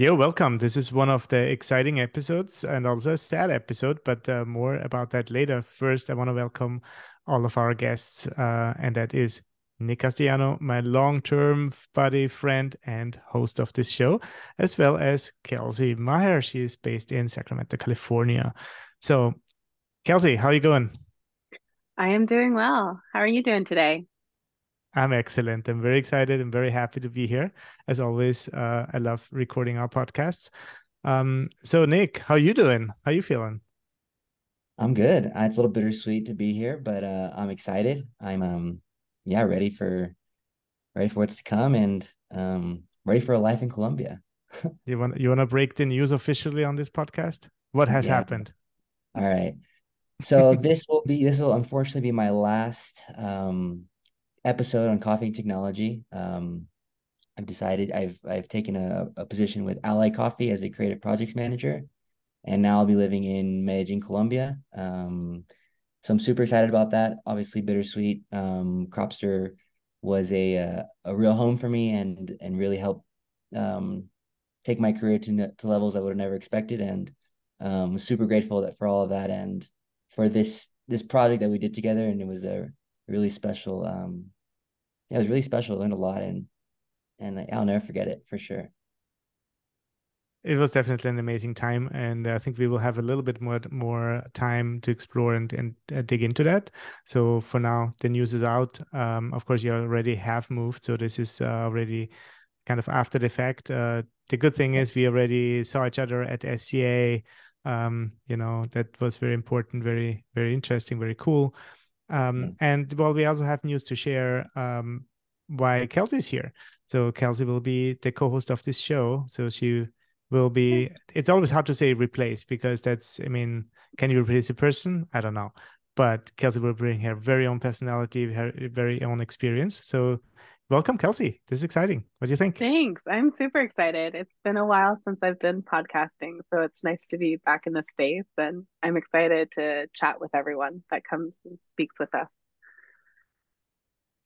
Yo, welcome. This is one of the exciting episodes and also a sad episode, but uh, more about that later. First, I want to welcome all of our guests, uh, and that is Nick Castellano, my long term buddy, friend, and host of this show, as well as Kelsey Maher. She is based in Sacramento, California. So, Kelsey, how are you going? I am doing well. How are you doing today? I'm excellent. I'm very excited. I'm very happy to be here. As always, uh, I love recording our podcasts. Um, so, Nick, how you doing? How you feeling? I'm good. Uh, it's a little bittersweet to be here, but uh, I'm excited. I'm um, yeah, ready for ready for what's to come, and um, ready for a life in Colombia. you want you want to break the news officially on this podcast? What has yeah. happened? All right. So this will be this will unfortunately be my last um episode on coffee technology. Um, I've decided I've I've taken a, a position with Ally Coffee as a creative projects manager, and now I'll be living in Medellin, Colombia. Um, so I'm super excited about that. Obviously, bittersweet. Um, Cropster was a, a, a real home for me and and really helped um, take my career to to levels I would have never expected. And um, super grateful that for all of that and for this this project that we did together. And it was a really special um, yeah, it was really special. I learned a lot and and I'll never forget it for sure. It was definitely an amazing time, and I think we will have a little bit more more time to explore and and uh, dig into that. So for now, the news is out. Um, of course, you already have moved, so this is uh, already kind of after the fact. Uh, the good thing is we already saw each other at SCA. Um, you know that was very important, very very interesting, very cool. Um, and well, we also have news to share um, why Kelsey's here. So Kelsey will be the co-host of this show. So she will be. It's always hard to say replace because that's. I mean, can you replace a person? I don't know. But Kelsey will bring her very own personality, her very own experience. So welcome, Kelsey. This is exciting. What do you think? Thanks. I'm super excited. It's been a while since I've been podcasting, so it's nice to be back in the space, and I'm excited to chat with everyone that comes and speaks with us.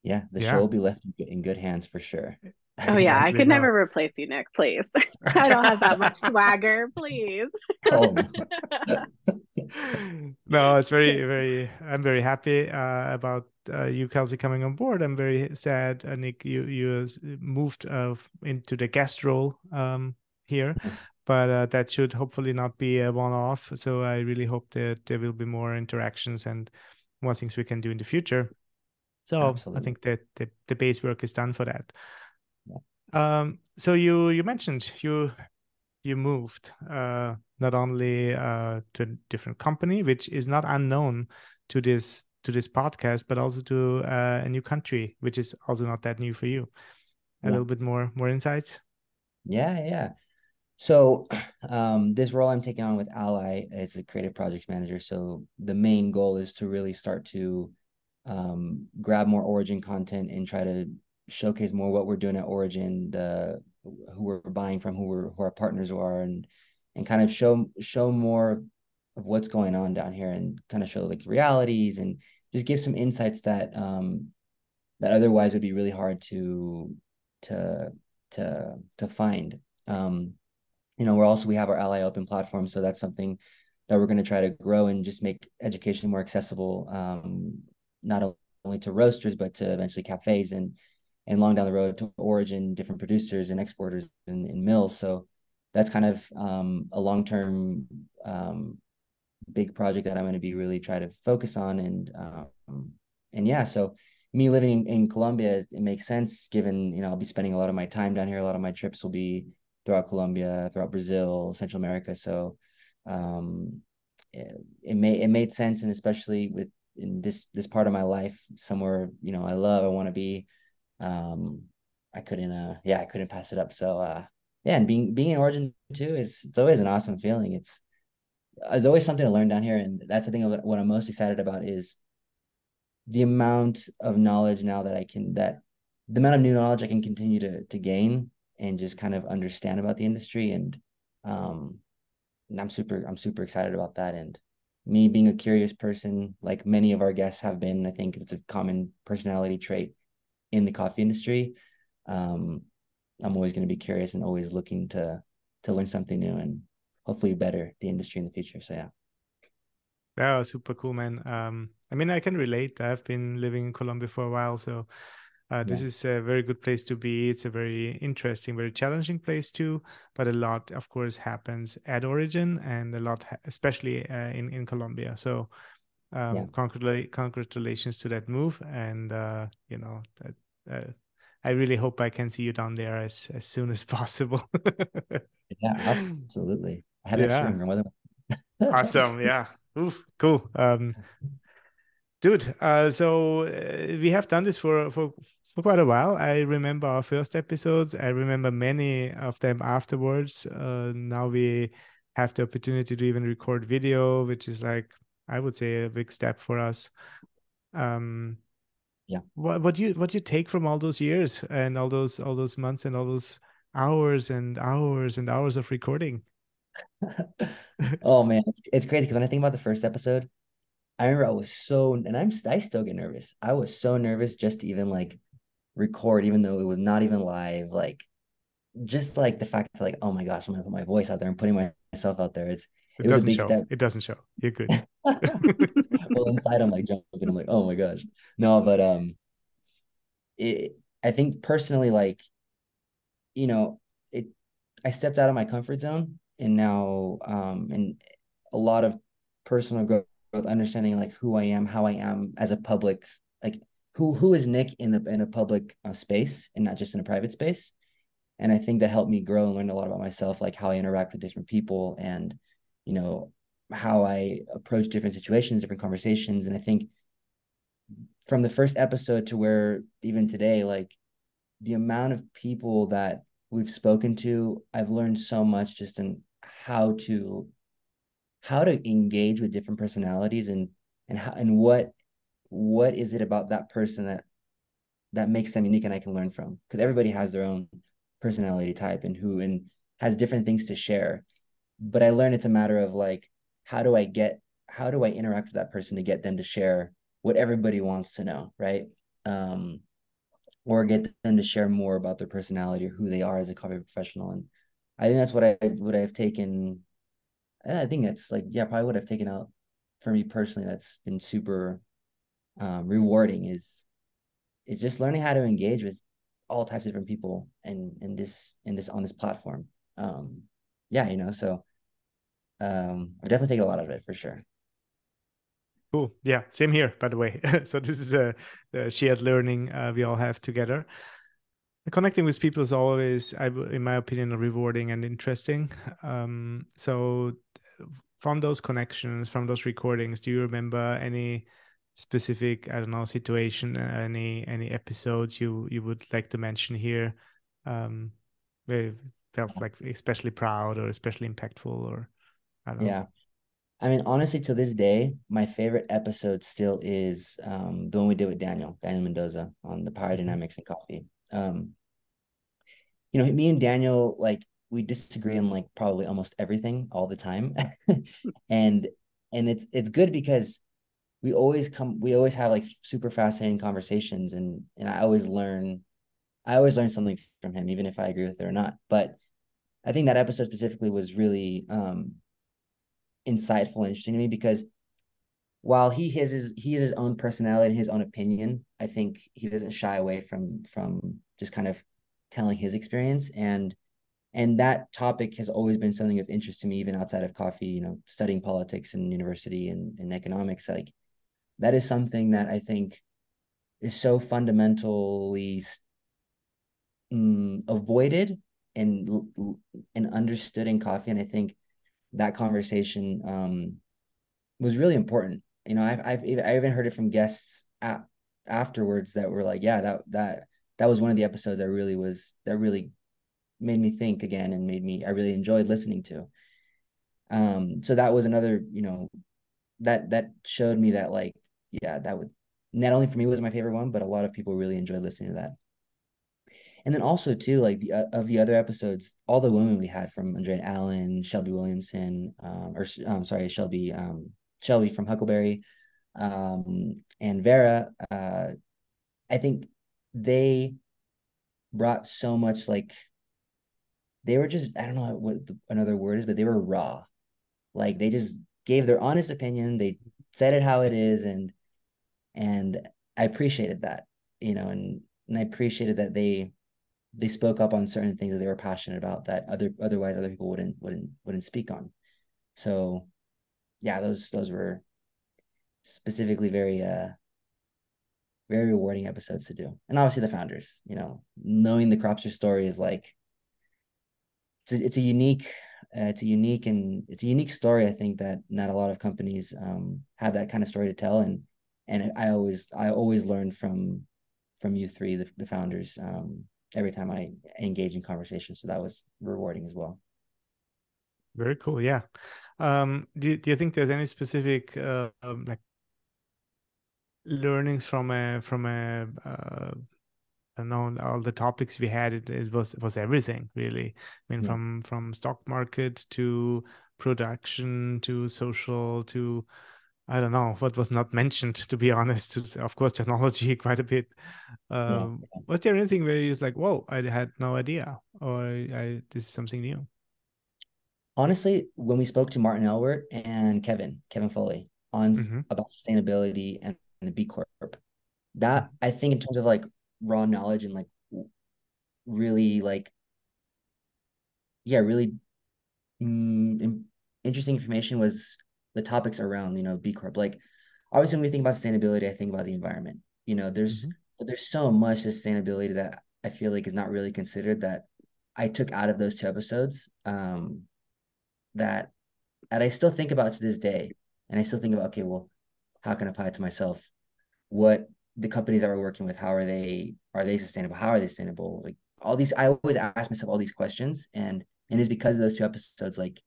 Yeah, the yeah. show will be left in good hands for sure. Oh exactly yeah, I could never replace you, Nick. Please, I don't have that much swagger. Please. oh. no, it's very, very. I'm very happy uh, about uh, you, Kelsey, coming on board. I'm very sad, uh, Nick. You you moved uh, into the guest role um, here, mm. but uh, that should hopefully not be a one-off. So I really hope that there will be more interactions and more things we can do in the future. So Absolutely. I think that the, the base work is done for that. Um, so you you mentioned you you moved uh, not only uh, to a different company, which is not unknown to this to this podcast, but also to uh, a new country, which is also not that new for you. A yeah. little bit more more insights. Yeah, yeah. So um, this role I'm taking on with Ally is a creative projects manager. So the main goal is to really start to um, grab more origin content and try to showcase more what we're doing at Origin, the who we're buying from, who we're who our partners are, and and kind of show show more of what's going on down here, and kind of show like realities and just give some insights that um that otherwise would be really hard to to to to find. Um, you know, we're also we have our Ally Open platform, so that's something that we're going to try to grow and just make education more accessible, um, not only to roasters but to eventually cafes and and long down the road to origin different producers and exporters and, in mills so that's kind of um, a long-term um, big project that i'm going to be really try to focus on and um, and yeah so me living in, in colombia it makes sense given you know i'll be spending a lot of my time down here a lot of my trips will be throughout colombia throughout brazil central america so um, it, it it made sense and especially with in this this part of my life somewhere you know i love i want to be um, I couldn't, uh, yeah, I couldn't pass it up. So, uh, yeah, and being being in Origin too is it's always an awesome feeling. It's there's always something to learn down here, and that's the thing. What I'm most excited about is the amount of knowledge now that I can that the amount of new knowledge I can continue to to gain and just kind of understand about the industry. And um I'm super I'm super excited about that. And me being a curious person like many of our guests have been I think it's a common personality trait in the coffee industry, um, I'm always going to be curious and always looking to to learn something new. And hopefully better the industry in the future. So yeah. Yeah, super cool, man. Um, I mean, I can relate. I've been living in Colombia for a while, so uh, this yeah. is a very good place to be. It's a very interesting, very challenging place too. But a lot, of course, happens at origin, and a lot, especially uh, in in Colombia. So, um, yeah. congratulations, congratulations to that move, and uh, you know that. Uh, I really hope I can see you down there as as soon as possible. yeah, absolutely. I have yeah. extra awesome. Yeah. Oof, cool. Um, dude, uh, so uh, we have done this for, for for quite a while. I remember our first episodes. I remember many of them afterwards. Uh, now we have the opportunity to even record video, which is like I would say a big step for us. Um, yeah. What what do you what do you take from all those years and all those all those months and all those hours and hours and hours of recording? oh man, it's, it's crazy because when I think about the first episode, I remember I was so, and I'm I still get nervous. I was so nervous just to even like record, even though it was not even live. Like, just like the fact that like, oh my gosh, I'm gonna put my voice out there and putting myself out there. It's it, it doesn't show. Step. It doesn't show. You're good. well, inside I'm like jumping. I'm like, oh my gosh, no, but um, it. I think personally, like, you know, it. I stepped out of my comfort zone and now um and a lot of personal growth understanding like who i am how i am as a public like who who is nick in the in a public uh, space and not just in a private space. And i think that helped me grow and learn a lot about myself like how i interact with different people and you know how i approach different situations different conversations. And i think from the first episode to where even today like the amount of people that we've spoken to, I've learned so much just in how to how to engage with different personalities and and how and what what is it about that person that that makes them unique and I can learn from because everybody has their own personality type and who and has different things to share. But I learned it's a matter of like how do I get how do I interact with that person to get them to share what everybody wants to know, right? Um, or get them to share more about their personality or who they are as a coffee professional. And I think that's what I would have taken. I think that's like, yeah, probably would have taken out for me personally. That's been super um, rewarding is, is just learning how to engage with all types of different people and in this, in this, on this platform. Um, yeah, you know, so um, I've definitely taken a lot of it for sure. Cool. Yeah, same here, by the way. so this is a, a shared learning uh, we all have together. Connecting with people is always, in my opinion, rewarding and interesting. Um, so from those connections, from those recordings, do you remember any specific, I don't know, situation, any any episodes you you would like to mention here? Um, where felt like especially proud or especially impactful, or I don't know. I mean, honestly, to this day, my favorite episode still is um, the one we did with Daniel, Daniel Mendoza on the power mm-hmm. dynamics and coffee. Um, you know, me and Daniel, like, we disagree on like probably almost everything all the time. and and it's it's good because we always come we always have like super fascinating conversations and and I always learn I always learn something from him, even if I agree with it or not. But I think that episode specifically was really um insightful and interesting to me because while he has his he has his own personality and his own opinion, I think he doesn't shy away from from just kind of telling his experience. And and that topic has always been something of interest to me even outside of coffee you know studying politics in university and, and economics. Like that is something that i think is so fundamentally um, avoided and and understood in coffee. And i think that conversation um, was really important. You know, I've, I've I even heard it from guests at, afterwards that were like, yeah, that that that was one of the episodes that really was that really made me think again and made me I really enjoyed listening to. Um, so that was another, you know, that that showed me that like, yeah, that would not only for me was my favorite one, but a lot of people really enjoyed listening to that and then also too like the uh, of the other episodes all the women we had from Andrea Allen Shelby Williamson um, or um, sorry Shelby um, Shelby from Huckleberry um, and Vera uh, I think they brought so much like they were just I don't know what the, another word is, but they were raw. Like they just gave their honest opinion. They said it how it is, and and I appreciated that, you know, and and I appreciated that they they spoke up on certain things that they were passionate about that other otherwise other people wouldn't wouldn't wouldn't speak on. So yeah, those those were specifically very uh very rewarding episodes to do. And obviously the founders, you know, knowing the Cropster story is like it's a, it's a unique uh, it's a unique and it's a unique story. I think that not a lot of companies um, have that kind of story to tell, and and I always I always learn from from you three, the, the founders, um, every time I engage in conversation. So that was rewarding as well. Very cool. Yeah. Um, do, do you think there's any specific uh, um, like learnings from a from a uh, I don't know all the topics we had. It, it was it was everything really. I mean, yeah. from from stock market to production to social to I don't know what was not mentioned. To be honest, of course, technology quite a bit. Um, yeah. Was there anything where you was like, "Whoa, I had no idea," or "I this is something new"? Honestly, when we spoke to Martin Elwert and Kevin Kevin Foley on mm-hmm. about sustainability and the B Corp, that I think in terms of like raw knowledge and like really like yeah really mm, interesting information was the topics around you know b corp like obviously when we think about sustainability i think about the environment you know there's mm-hmm. but there's so much sustainability that i feel like is not really considered that i took out of those two episodes um that that i still think about to this day and i still think about okay well how can i apply it to myself what the companies that we're working with, how are they are they sustainable? How are they sustainable? Like all these, I always ask myself all these questions, and and it's because of those two episodes, like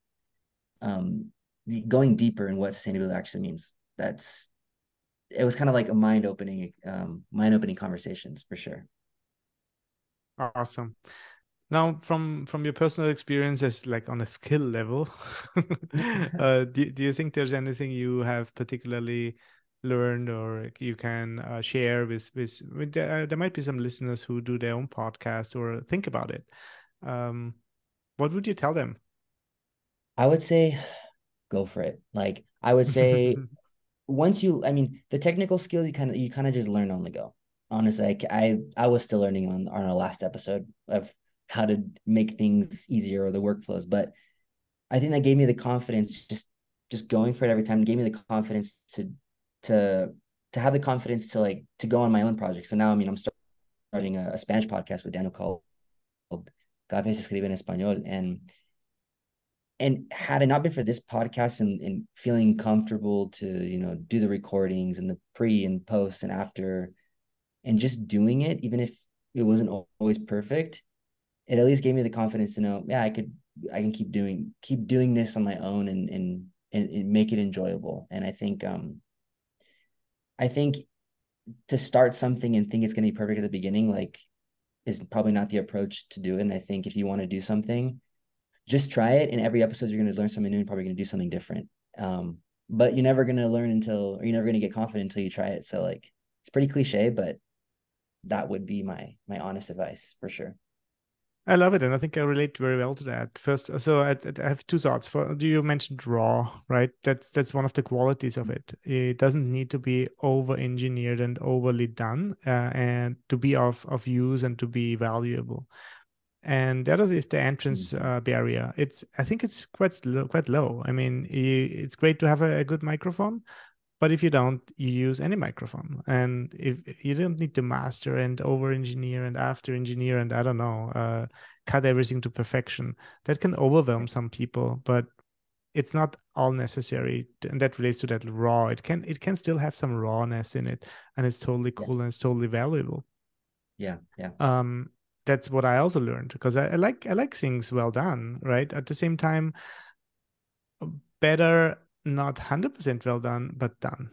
um the, going deeper in what sustainability actually means. That's it was kind of like a mind opening, um, mind opening conversations for sure. Awesome. Now, from from your personal experiences, like on a skill level, uh, do do you think there's anything you have particularly learned or you can uh, share with with, with there, uh, there, might be some listeners who do their own podcast or think about it um, what would you tell them i would say go for it like i would say once you i mean the technical skills you kind of you kind of just learn on the go honestly I, I i was still learning on on our last episode of how to make things easier or the workflows but i think that gave me the confidence just just going for it every time it gave me the confidence to to to have the confidence to like to go on my own project. So now, I mean, I'm starting a, a Spanish podcast with Daniel called Café se escribe en español, and and had it not been for this podcast and, and feeling comfortable to you know do the recordings and the pre and post and after and just doing it even if it wasn't always perfect it at least gave me the confidence to know yeah i could i can keep doing keep doing this on my own and and and, and make it enjoyable and i think um I think to start something and think it's going to be perfect at the beginning, like, is probably not the approach to do it. And I think if you want to do something, just try it. And every episode, you're going to learn something new and probably going to do something different. Um, but you're never going to learn until, or you're never going to get confident until you try it. So like, it's pretty cliche, but that would be my my honest advice for sure. I love it, and I think I relate very well to that. First, so I, I have two thoughts. For do you mentioned raw, right? That's that's one of the qualities of it. It doesn't need to be over engineered and overly done, uh, and to be of of use and to be valuable. And the other is the entrance mm-hmm. uh, barrier. It's I think it's quite low, quite low. I mean, it's great to have a, a good microphone, but if you don't, you use any microphone. And if you don't need to master and over engineer and after engineer and I don't know, uh, cut everything to perfection, that can overwhelm some people, but it's not all necessary. And that relates to that raw. It can it can still have some rawness in it, and it's totally cool yeah. and it's totally valuable. Yeah, yeah. Um, that's what I also learned because I, I like I like things well done, right? At the same time, better not 100% well done but done.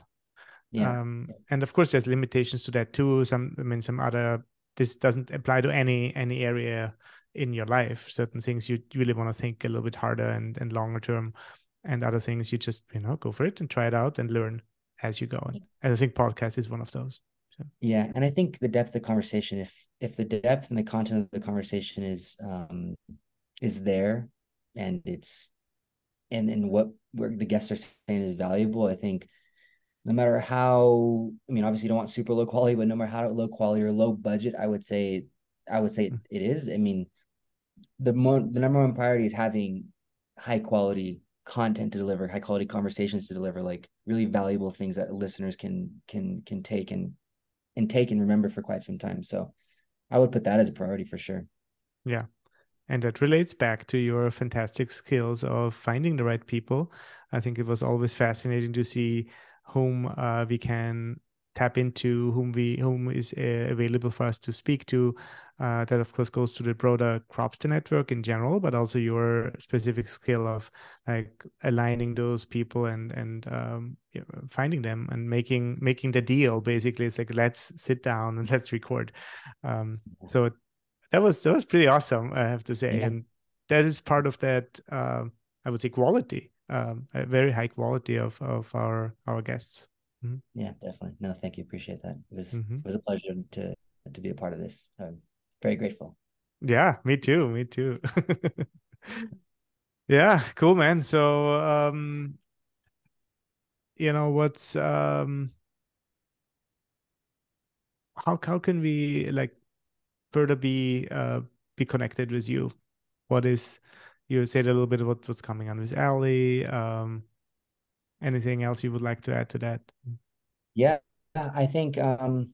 Yeah. Um, and of course there's limitations to that too. Some i mean some other this doesn't apply to any any area in your life. Certain things you really want to think a little bit harder and, and longer term and other things you just you know go for it and try it out and learn as you go. And i think podcast is one of those so. yeah and i think the depth of the conversation if if the depth and the content of the conversation is um is there and it's and and what where the guests are saying is valuable, I think no matter how I mean, obviously you don't want super low quality, but no matter how low quality or low budget, I would say I would say it is. I mean, the mo- the number one priority is having high quality content to deliver, high quality conversations to deliver, like really valuable things that listeners can can can take and and take and remember for quite some time. So I would put that as a priority for sure. Yeah. And that relates back to your fantastic skills of finding the right people. I think it was always fascinating to see whom uh, we can tap into whom we whom is uh, available for us to speak to uh, that of course goes to the broader crops Cropster network in general but also your specific skill of like aligning those people and and um, finding them and making making the deal basically it's like let's sit down and let's record um, so that was that was pretty awesome i have to say yeah. and that is part of that uh, i would say quality um, a very high quality of of our our guests. Mm-hmm. Yeah, definitely. No, thank you. Appreciate that. It was mm-hmm. it was a pleasure to to be a part of this. I'm very grateful. Yeah, me too. Me too. yeah, cool, man. So, um, you know, what's um, how how can we like further be uh be connected with you? What is you said a little bit about what's coming on with Ally. Um, anything else you would like to add to that? Yeah, I think um,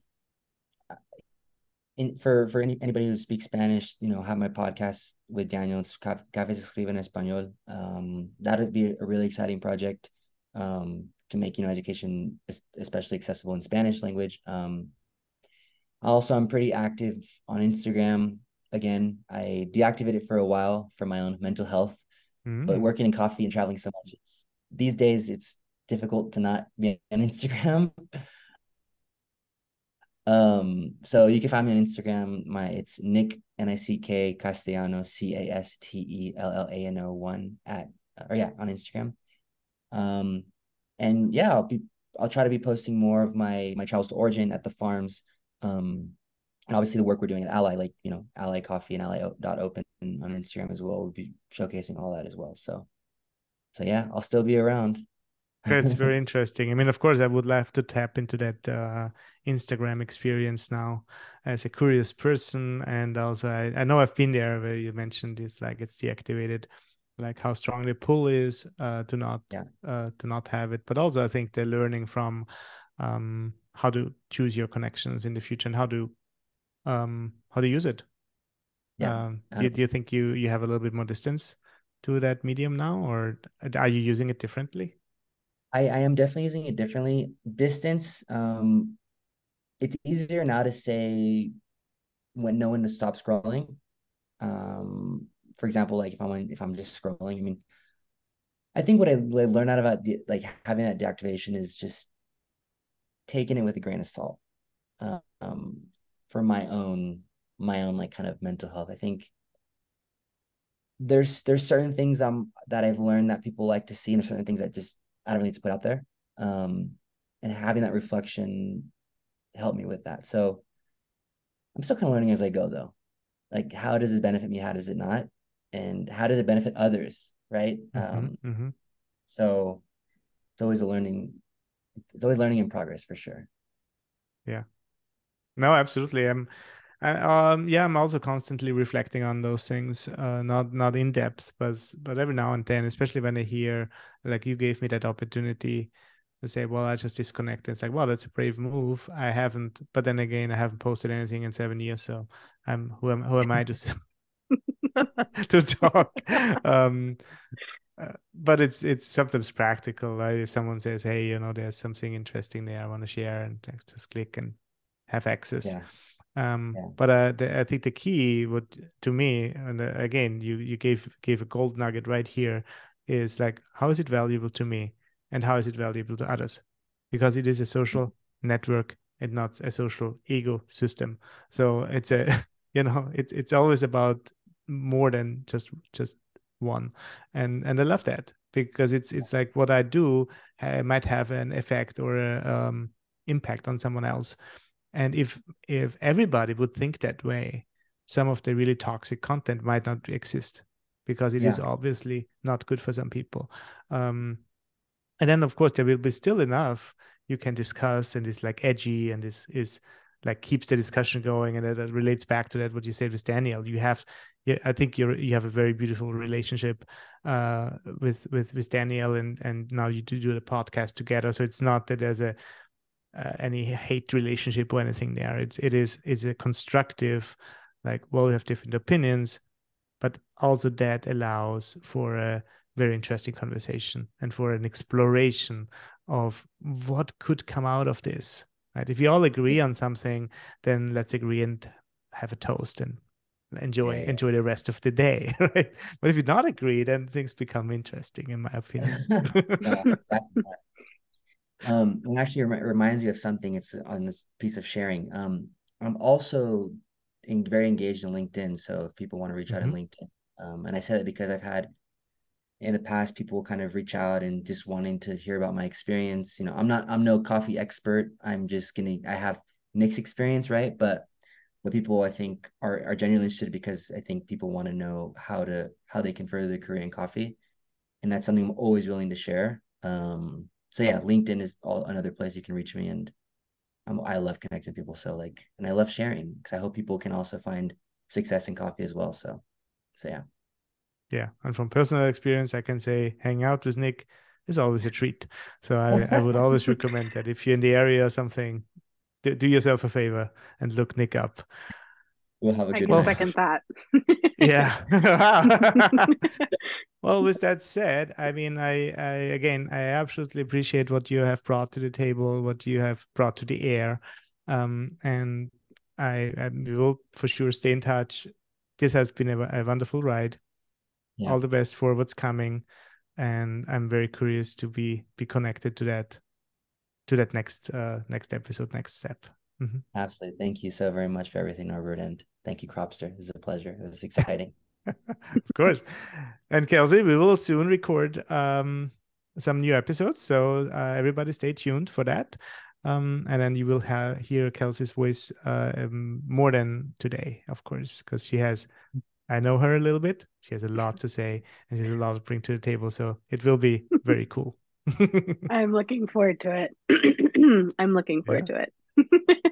in, for for any, anybody who speaks Spanish, you know, have my podcast with Daniel. It's Café escribe en español. Um, that would be a really exciting project um, to make you know education especially accessible in Spanish language. Um, also, I'm pretty active on Instagram again. I deactivated for a while for my own mental health, mm. but working in coffee and traveling so much, it's these days it's difficult to not be on Instagram. um, so you can find me on Instagram. My it's Nick N I C K Castellano C A S T E L L A N O one at or yeah on Instagram. Um, and yeah, I'll be I'll try to be posting more of my my travels to origin at the farms. Um, and obviously the work we're doing at Ally, like you know, Ally Coffee and Ally dot Open on Instagram as well, we'll be showcasing all that as well. So, so yeah, I'll still be around. That's very interesting. I mean, of course, I would love to tap into that uh, Instagram experience now as a curious person, and also I, I know I've been there where you mentioned it's like it's deactivated, like how strong the pull is uh, to not yeah. uh, to not have it, but also I think they're learning from um, how to choose your connections in the future and how to um, how to use it. Yeah. Um, do, you, do you think you you have a little bit more distance to that medium now, or are you using it differently? I, I am definitely using it differently. Distance, um, it's easier now to say when no one to stop scrolling. Um, for example, like if I'm if I'm just scrolling, I mean, I think what I learned out about the, like having that deactivation is just taking it with a grain of salt. Um, for my own my own like kind of mental health. I think there's there's certain things um that I've learned that people like to see and certain things that just I don't need to put out there. Um and having that reflection helped me with that. So I'm still kind of learning as I go though. Like how does this benefit me? How does it not? And how does it benefit others? Right. Mm-hmm, um mm-hmm. so it's always a learning it's always learning in progress for sure. Yeah. No, absolutely. I'm, I, um, yeah, I'm also constantly reflecting on those things. Uh, not not in depth, but but every now and then, especially when I hear like you gave me that opportunity to say, well, I just disconnect. It's like, well, that's a brave move. I haven't, but then again, I haven't posted anything in seven years, so I'm who am who am I to to talk? um, uh, but it's it's sometimes practical. Right? If someone says, "Hey, you know, there's something interesting there, I want to share," and just click and have access. Yeah. Um, yeah. But uh, the, I think the key would to me, and uh, again, you you gave gave a gold nugget right here, is like how is it valuable to me, and how is it valuable to others, because it is a social mm-hmm. network and not a social ego system. So it's a you know it, it's always about more than just just one, and and I love that because it's it's like what I do uh, might have an effect or a, um, impact on someone else and if if everybody would think that way some of the really toxic content might not exist because it yeah. is obviously not good for some people. Um, and then of course there will be still enough you can discuss and it's like edgy and is is like keeps the discussion going and that relates back to that what you said with Daniel. You have I think you're you have a very beautiful relationship uh, with with with Daniel and and now you do do the podcast together. So it's not that there's a uh, any hate relationship or anything there. It's it is it's a constructive, like well we have different opinions, but also that allows for a very interesting conversation and for an exploration of what could come out of this. Right? If we all agree on something, then let's agree and have a toast and enjoy yeah, yeah. enjoy the rest of the day right but if you not agree then things become interesting in my opinion yeah, um and actually it reminds me of something it's on this piece of sharing um i'm also in, very engaged in linkedin so if people want to reach out mm-hmm. on linkedin um and i said it because i've had in the past people kind of reach out and just wanting to hear about my experience you know i'm not i'm no coffee expert i'm just gonna i have nick's experience right but but people I think are are genuinely interested because I think people want to know how to how they can further their career in coffee, and that's something I'm always willing to share. Um, so yeah, LinkedIn is all, another place you can reach me, and I'm, I love connecting people. So like, and I love sharing because I hope people can also find success in coffee as well. So, so yeah. Yeah, and from personal experience, I can say hang out with Nick is always a treat. So I, I would always recommend that if you're in the area or something, do, do yourself a favor and look Nick up. We'll have a good. I second that. yeah. well, with that said, I mean, I, I again, I absolutely appreciate what you have brought to the table, what you have brought to the air, um, and I, I will for sure stay in touch. This has been a, a wonderful ride. Yeah. All the best for what's coming, and I'm very curious to be be connected to that to that next uh, next episode, next step. Mm-hmm. Absolutely. Thank you so very much for everything, Norbert, and thank you, Cropster. It was a pleasure. It was exciting. of course. And Kelsey, we will soon record um, some new episodes, so uh, everybody stay tuned for that. Um, and then you will have hear Kelsey's voice uh, um, more than today, of course, because she has. I know her a little bit. She has a lot to say, and she has a lot to bring to the table. So it will be very cool. I'm looking forward to it. I'm looking forward yeah. to it.